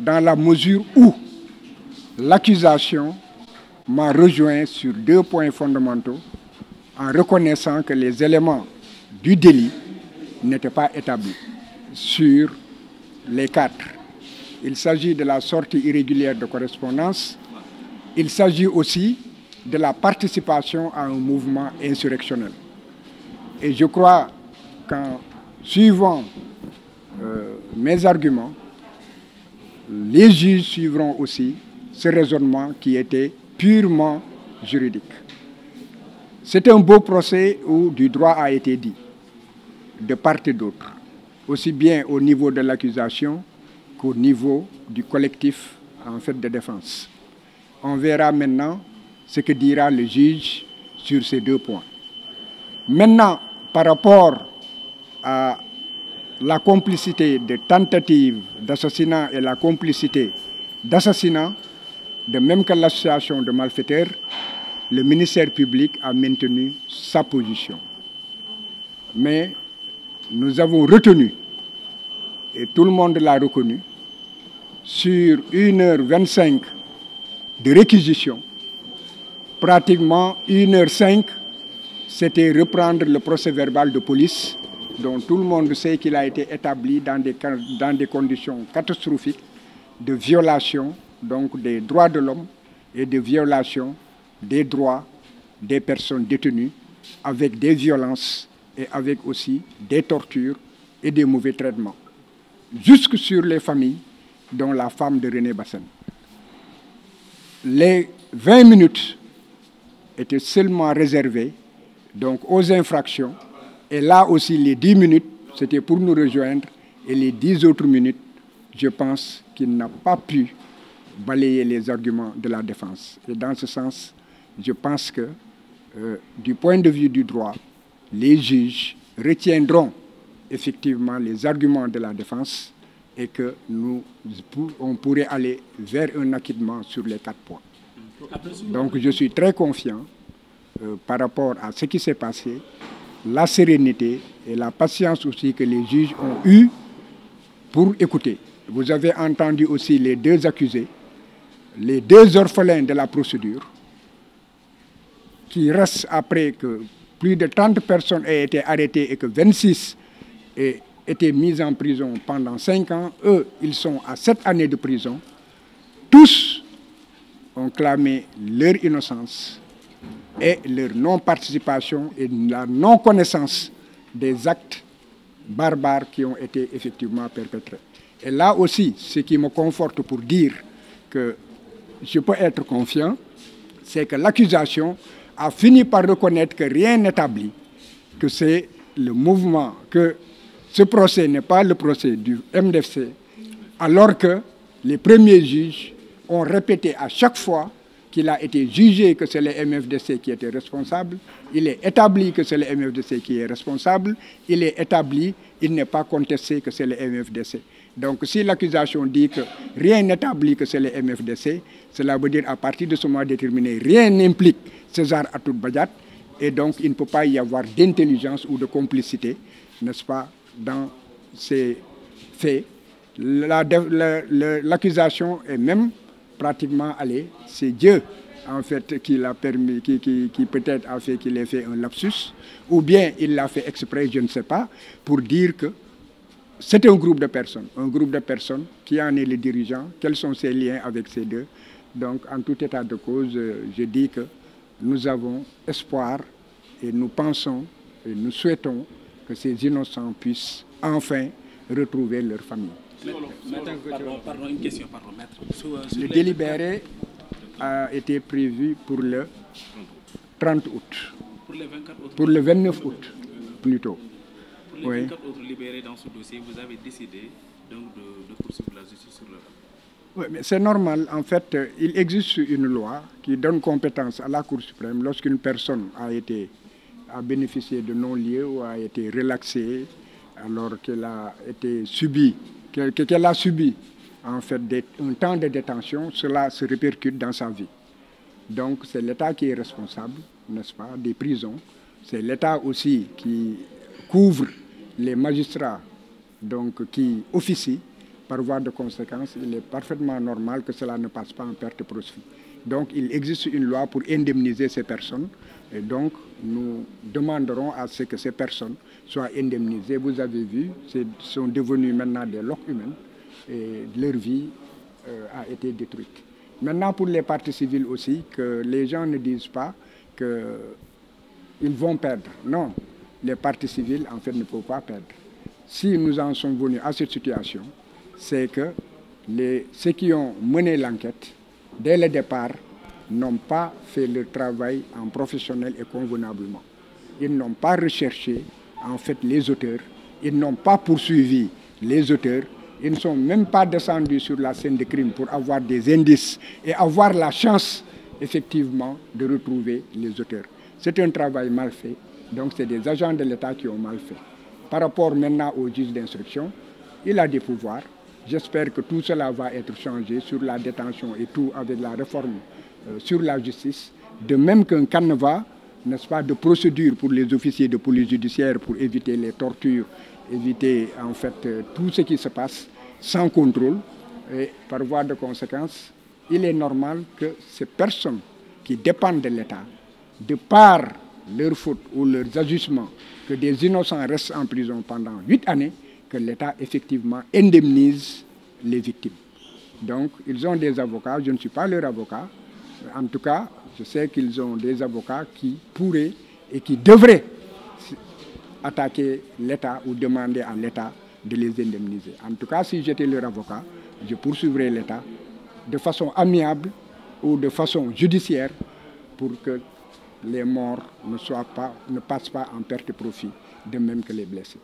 dans la mesure où l'accusation m'a rejoint sur deux points fondamentaux en reconnaissant que les éléments du délit n'étaient pas établis sur les quatre. Il s'agit de la sortie irrégulière de correspondance. Il s'agit aussi de la participation à un mouvement insurrectionnel. Et je crois qu'en suivant euh, mes arguments, les juges suivront aussi ce raisonnement qui était purement juridique. C'est un beau procès où du droit a été dit, de part et d'autre, aussi bien au niveau de l'accusation qu'au niveau du collectif en fait de défense. On verra maintenant ce que dira le juge sur ces deux points. Maintenant, par rapport à la complicité de tentative d'assassinat et la complicité d'assassinat, de même que l'association de malfaiteurs, le ministère public a maintenu sa position. Mais nous avons retenu, et tout le monde l'a reconnu, sur 1h25 de réquisition, pratiquement 1h05, c'était reprendre le procès verbal de police, dont tout le monde sait qu'il a été établi dans des, conditions catastrophiques de violation donc des droits de l'homme et de violation des droits des personnes détenues avec des violences et avec aussi des tortures et des mauvais traitements, jusque sur les familles, dont la femme de René Bassan. Les 20 minutes étaient seulement réservées donc, aux infractions, et là aussi les 10 minutes, c'était pour nous rejoindre, et les 10 autres minutes, je pense qu'il n'a pas pu balayer les arguments de la défense. Et dans ce sens, je pense que euh, du point de vue du droit, les juges retiendront effectivement les arguments de la défense et que nous on pourrait aller vers un acquittement sur les quatre points. Donc je suis très confiant euh, par rapport à ce qui s'est passé, la sérénité et la patience aussi que les juges ont eu pour écouter. Vous avez entendu aussi les deux accusés, les deux orphelins de la procédure, qui restent après que plus de 30 personnes aient été arrêtées et que 26 aient été mises en prison pendant 5 ans. Eux, ils sont à 7 années de prison. Tous ont clamé leur innocence et leur non-participation et la non-connaissance des actes barbares qui ont été effectivement perpétrés. Et là aussi, ce qui me conforte pour dire que je peux être confiant, c'est que l'accusation a fini par reconnaître que rien n'établit, que c'est le mouvement, que ce procès n'est pas le procès du MDFC, alors que les premiers juges ont répété à chaque fois qu'il a été jugé que c'est le MFDC qui était responsable, il est établi que c'est le MFDC qui est responsable, il est établi, il n'est pas contesté que c'est le MFDC. Donc si l'accusation dit que rien n'établit que c'est le MFDC, cela veut dire à partir de ce moment déterminé, rien n'implique César Atoud Badiat, et donc il ne peut pas y avoir d'intelligence ou de complicité, n'est-ce pas, dans ces faits. L'accusation est même pratiquement allé. C'est Dieu, en fait, qui l'a permis, qui, qui, peut-être a fait qu'il ait fait un lapsus, ou bien il l'a fait exprès, je ne sais pas, pour dire que c'est un groupe de personnes, un groupe de personnes qui en est le dirigeant, quels sont ses liens avec ces deux. Donc, en tout état de cause, je dis que nous avons espoir et nous pensons et nous souhaitons que ces innocents puissent enfin retrouver leur famille. Pardon, une question, pardon, maître. le délibéré a été prévu pour le 30 août. Pour le 24 août Pour le 29 août, plutôt. Pour les Oui. 24 autres libérés dans ce dossier, vous avez décidé donc de, de poursuivre la justice sur le Oui, mais c'est normal. En fait, euh, il existe une loi qui donne compétence à la Cour suprême lorsqu'une personne a été a bénéficié de non-lieu ou a été relaxée alors qu'elle a été subie, qu'elle que- qu'elle a subi en fait un temps de détention, cela se répercute dans sa vie. Donc c'est l'État qui est responsable, n'est-ce pas, des prisons. C'est l'État aussi qui couvre les magistrats donc, qui officient. Par voie de conséquence, il est parfaitement normal que cela ne passe pas en perte de profit. Donc il existe une loi pour indemniser ces personnes et donc nous demanderons à ce que ces personnes soient indemnisées. Vous avez vu, ce sont devenus maintenant des locs humains et leur vie euh, a été détruite. Maintenant pour les parties civiles aussi, que les gens ne disent pas qu'ils vont perdre. Non, les parties civiles en fait ne peuvent pas perdre. Si nous en sommes venus à cette situation, c'est que ceux qui ont mené l'enquête, dès le départ, n'ont pas fait le travail en professionnel et convenablement. Ils n'ont pas recherché en fait les auteurs, ils n'ont pas poursuivi les auteurs, ils ne sont même pas descendus sur la scène de crime pour avoir des indices et avoir la chance effectivement de retrouver les auteurs. C'est un travail mal fait, donc c'est des agents de l'État qui ont mal fait. Par rapport maintenant au juge d'instruction, il a des pouvoirs, J'espère que tout cela va être changé sur la détention et tout avec la réforme euh, sur la justice. De même qu'un canevas, n'est-ce pas, de procédure pour les officiers de police judiciaire pour éviter les tortures, éviter en fait euh, tout ce qui se passe sans contrôle. Et par voie de conséquence, il est normal que ces personnes qui dépendent de l'État, de par leur faute ou leurs agissements, que des innocents restent en prison pendant huit années, que l'État effectivement indemnise les victimes. Donc, ils ont des avocats, je ne suis pas leur avocat. En tout cas, je sais qu'ils ont des avocats qui pourraient et qui devraient attaquer l'État ou demander à l'État de les indemniser. En tout cas, si j'étais leur avocat, je poursuivrais l'État de façon amiable ou de façon judiciaire pour que les morts ne, soient pas, ne passent pas en perte profit, de même que les blessés.